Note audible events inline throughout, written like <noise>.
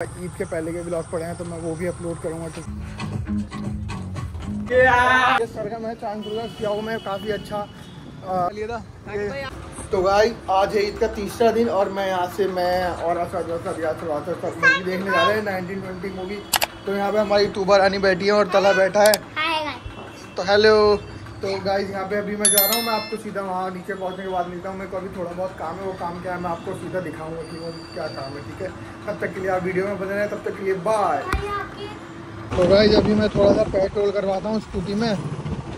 ईद के पहले के ब्लॉग पड़े हैं तो मैं वो भी अपलोड करूँगा तो। ये सरगम है चाँद किया हुआ मैं काफ़ी अच्छा आ, तो भाई आज है ईद का तीसरा दिन और मैं यहाँ से मैं और असद यासर सब मूवी देखने जा रहे हैं नाइनटीन ट्वेंटी मूवी तो यहाँ पे हमारी यूट्यूबर आनी बैठी है और तला बैठा है। तो हेलो तो गाइज़ यहाँ पे अभी मैं जा रहा हूँ, मैं आपको सीधा वहाँ नीचे पहुँचने के बाद मिलता हूँ। मेरे को अभी थोड़ा बहुत काम है, वो काम क्या है मैं आपको सीधा दिखाऊँगा कि वो क्या काम है, ठीक है? तब तक के लिए आप वीडियो में बने रहे, तब तक के लिए बाय तो गाइज़ अभी मैं थोड़ा सा पेट्रोल करवाता हूँ स्कूटी में।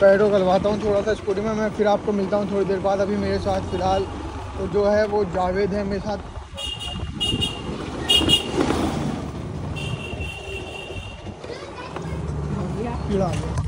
पेट्रोल करवाता हूँ थोड़ा सा स्कूटी में, मैं फिर आपको मिलता हूँ थोड़ी देर बाद अभी मेरे साथ फ़िलहाल। तो जो है वो जावेद है मेरे साथ आ गया।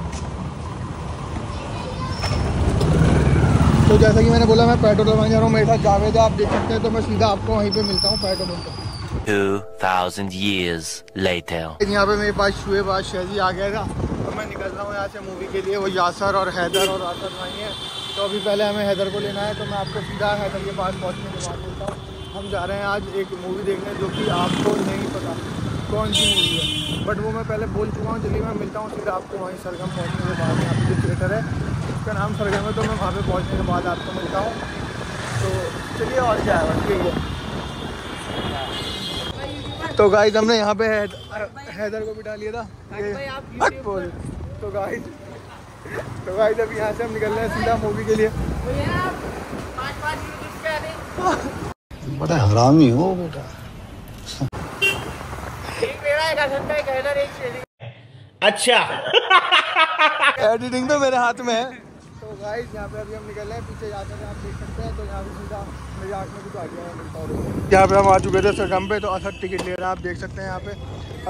तो जैसा कि मैंने बोला मैं पेट्रोल डलवाने जा रहा हूँ। मेरे साथ जावेद आप देख सकते हैं। तो मैं सीधा आपको वहीं पे मिलता हूँ पेट्रोल पंप पे 2,000 years later. यहाँ पे मेरे पास शुएब आज शहजी आ गया था। तो मैं निकल रहा हूँ यहाँ से मूवी के लिए। वो यासर और हैदर और आसर भाई हैं। तो अभी पहले हमें हैदर को लेना है तो मैं आपको सीधा हैदर के पास पहुँचने के बाद मिलता हूँ। हम जा रहे हैं आज एक मूवी देखने जो कि आपको नहीं पता कौन सी मूवी है। बट वो मैं पहले बोल चुका हूँ चलिए मैं मिलता हूँ सीधा आपको वहीं सरगम पहुँचने के बाद। यहाँ पे जो थिएटर है उसका नाम सरगम है तो मैं वहाँ पे पहुँचने के बाद आपको मिलता हूँ। तो चलिए और क्या है बस यही है तो गाइज़ हमने यहाँ पे हैद, हैदर को बिठा लिया था। ये हट बोल। तो गाइज़ तो गाइज़ अभी यहाँ से हम निकल रहे हैं सीधा मूवी के लिए। बड़ा हरामी हो बेटा। अच्छा। एडिटिंग तो मेरे हाथ में है। तो गाइज़ यहाँ पे अभी हम निकल रहे हैं, पीछे जाकर आप देख सकते हैं तो यहाँ पे सीधा मेरे आँख में कुछ आ गया है। यहाँ पे हम आ चुके थे सरगम पे तो असद टिकट ले रहा है, आप देख सकते हैं यहाँ पे।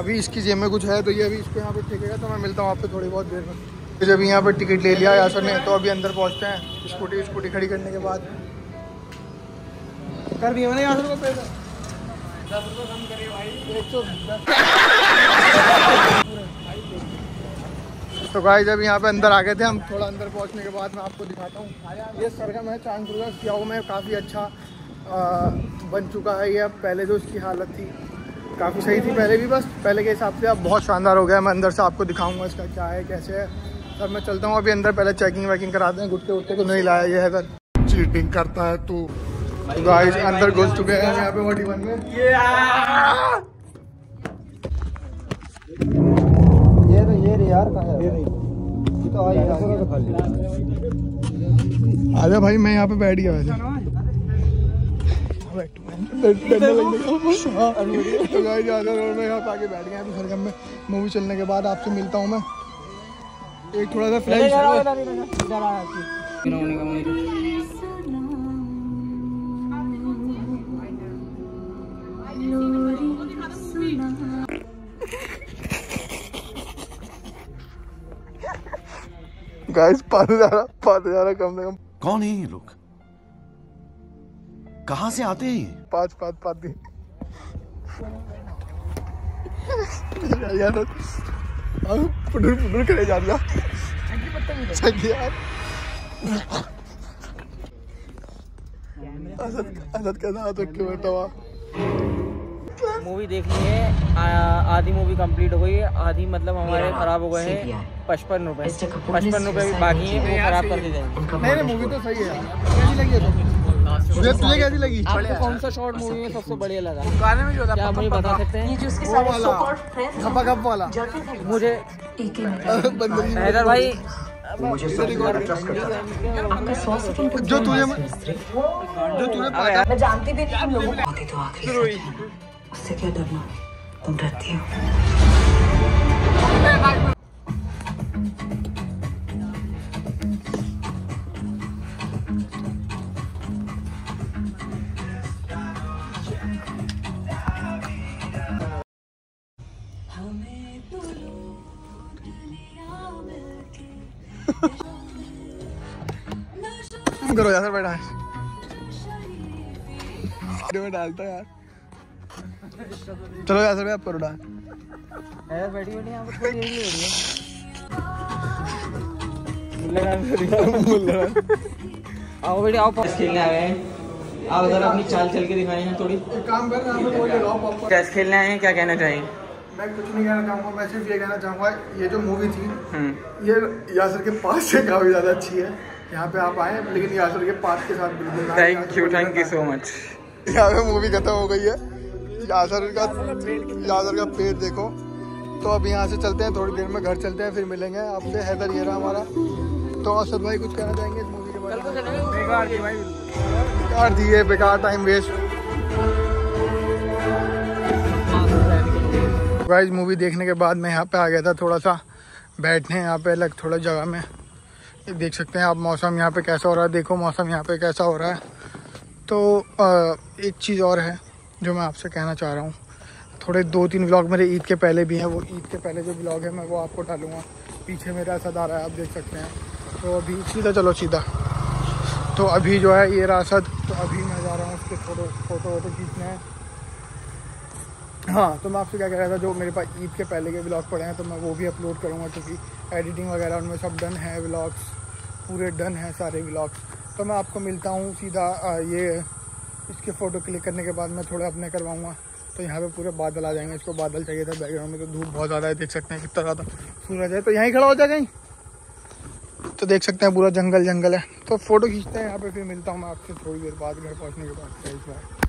अभी इसकी जेब में कुछ है तो ये अभी इसको यहाँ पे ठेकेगा तो मैं मिलता हूँ आप पे थोड़ी बहुत देर में। जब यहाँ पे टिकट ले लिया यासर ने तो अभी अंदर पहुँचते हैं स्कूटी स्कूटी खड़ी करने के बाद। कर दिया मैंने यासर को पैसा दस रुपये कम करिए भाई। एक सौ तो गाइस जब यहाँ पे अंदर आ गए थे हम। थोड़ा अंदर पहुँचने के बाद मैं आपको दिखाता हूँ। ये सरगम है चाँद सियाओ में काफ़ी अच्छा आ, बन चुका है ये। अब पहले जो इसकी हालत थी काफ़ी सही थी पहले भी। बस पहले के हिसाब से अब बहुत शानदार हो गया मैं अंदर से आपको दिखाऊँगा इसका क्या है कैसे है। सर मैं चलता हूँ। अभी अंदर पहले चेकिंग वैकिंग कराते हैं। गुटके उठते तो नहीं लाया ये है सर। चीटिंग करता है तो। गाइस अंदर घुस चुके हैं। यहाँ पे वोटी वन में ये तो ये रे यार है तो खाली आजा भाई मैं यहाँ पे बैठ गया वैसे। हाँ, तो गाइस आजा और मैं यहाँ पे आके बैठ सरगम में मूवी चलने के बाद आपसे मिलता हूँ मैं एक थोड़ा सा फ्रेश गाइस पाँच हज़ार पाँच हज़ार कम से कम। कौन है ये लोग? कहाँ से आते हैं ये? पाँच पाँच पाँच दिन। यार अब पुडुर पुडुर करे जा रहा। असद असद का हाथ रख के बैठा हुआ? मूवी देख ली है। आधी मूवी कंप्लीट हो गई है। आधी मतलब हमारे खराब हो गए हैं। पचपन रुपए। पचपन रुपए भी बाकी हैं वो खराब कर दिए जाएँगे नहीं नहीं मूवी तो सही है। कैसी लगी है तुझे तुझे कैसी लगी? आपको कौन सा शॉर्ट मूवी में सबसे बढ़िया लगा? गाने में जो था क्या मुझे बता सकते हैं? ये जो वो वाला। खपा खप वाला। मुझे <laughs> हैदर भाई जो तुझे जो तुझे मैं जानती भी नहीं तुम लोगों को आती तो आखिरी। उससे क्या डरना? तुम डरती हो। करो यार बैठा डालता यार। चलो यार सर आप करो डाल हैदर बैठी बैठी यहाँ पर कोई यही हो रही है। आओ बेटी आओ खेलने आ गए हैं। आप अगर अपनी चाल चल के दिखाए हैं थोड़ी। एक काम कर लगाओ चेस खेलने आए हैं क्या कहना चाहेंगे? मैं कुछ नहीं कहना चाहूँगा मैं सिर्फ़ ये कहना चाहूँगा ये जो मूवी थी हम्म। ये यासर के पास से काफ़ी ज़्यादा अच्छी है। यहाँ पे आप आए लेकिन यासर के पास के साथ बिल्कुल thank you thank you so much यहाँ पे मूवी खत्म हो गई है। यासर का यासर का पेट देखो। तो अब यहाँ से चलते हैं थोड़ी देर में घर चलते हैं फिर मिलेंगे आपसे। हैदर ये रहा हमारा। तो असद भाई कुछ कहना चाहेंगे इस मूवी के बारे में? बेकार थी भाई। बेकार दिए बेकार टाइम वेस्ट गाइस मूवी देखने के बाद मैं यहाँ पे आ गया था थोड़ा सा बैठने यहाँ पे अलग थोड़ा जगह में। देख सकते हैं आप मौसम यहाँ पे कैसा हो रहा है। देखो मौसम यहाँ पे कैसा हो रहा है। तो एक चीज़ और है। जो मैं आपसे कहना चाह रहा हूँ, थोड़े दो तीन ब्लॉग मेरे ईद के पहले भी हैं। वो ईद के पहले जो ब्लॉग है, मैं वो आपको डालूँगा। पीछे मेरा असद आ रहा है, आप देख सकते हैं। तो अभी सीधा चलो, सीधा। तो अभी जो है ये रासद तो अभी मैं जा रहा हूँ उसके फ़ोटो फ़ोटो वोटो खींचने। हैं हाँ तो मैं आपसे क्या कह रहा था, जो मेरे पास ईद के पहले के ब्लॉग पड़े हैं तो मैं वो भी अपलोड करूँगा, क्योंकि एडिटिंग वगैरह उनमें सब डन है ब्लॉग्स पूरे डन हैं सारे ब्लॉग्स तो मैं आपको मिलता हूँ सीधा ये इसके फ़ोटो क्लिक करने के बाद मैं थोड़ा अपने करवाऊँगा। तो यहाँ पे पूरे बादल आ जाएँगे, इसको बादल चाहिए था बैकग्राउंड में तो धूप बहुत ज़्यादा है, देख सकते हैं कितना ज़्यादा सूरज है। तो यहीं खड़ा हो जाए कहीं। तो देख सकते हैं पूरा जंगल जंगल है। तो फ़ोटो खींचते हैं, यहाँ पे फिर मिलता हूँ मैं आपसे थोड़ी देर बाद, घर पहुँचने के बाद